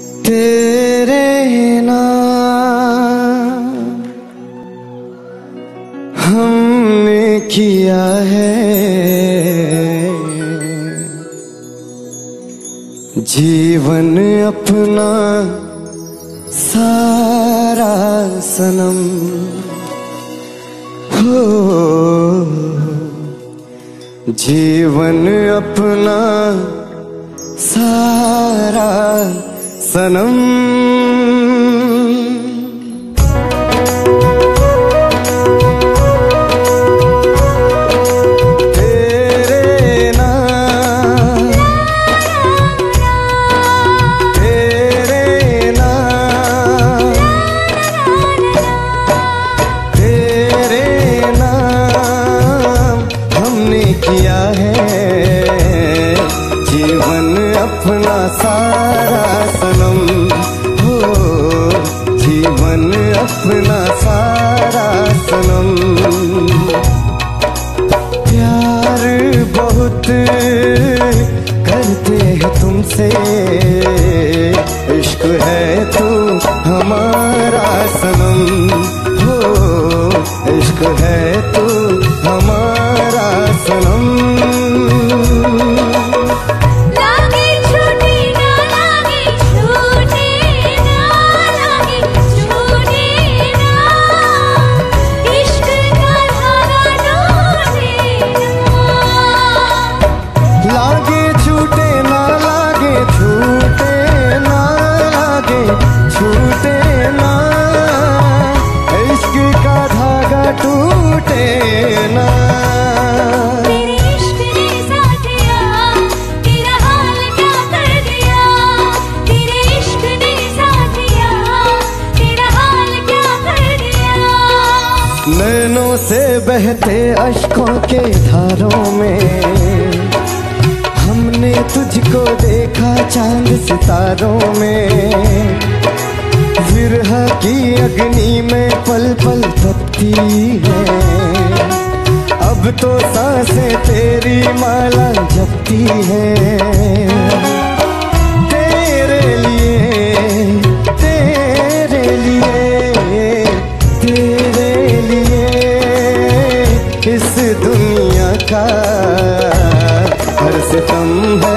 तेरे हमने किया है। जीवन अपना सारा सनम। हो। जीवन अपना सारा सनम जीवन अपना सारा सनम। प्यार बहुत करते हैं तुमसे। इश्क है तू हमारा सनम। हो, इश्क है तू हमारा सनम। से बहते अशकों के धारों में। हमने तुझको देखा चाँद सितारों में। विरह की अग्नि में पल पल तपती है। अब तो साँसें तेरी माला जपती है। का हर सितम है